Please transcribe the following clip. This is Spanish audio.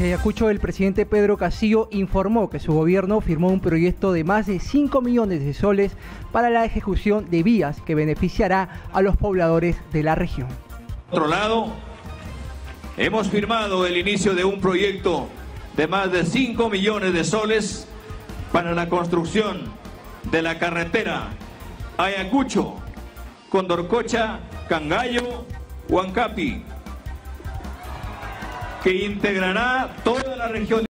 Desde Ayacucho, el presidente Pedro Castillo informó que su gobierno firmó un proyecto de más de 5 millones de soles para la ejecución de vías que beneficiará a los pobladores de la región. Por otro lado, hemos firmado el inicio de un proyecto de más de 5 millones de soles para la construcción de la carretera Ayacucho, Condorcocha, Cangallo, Huancapi que integrará toda la región.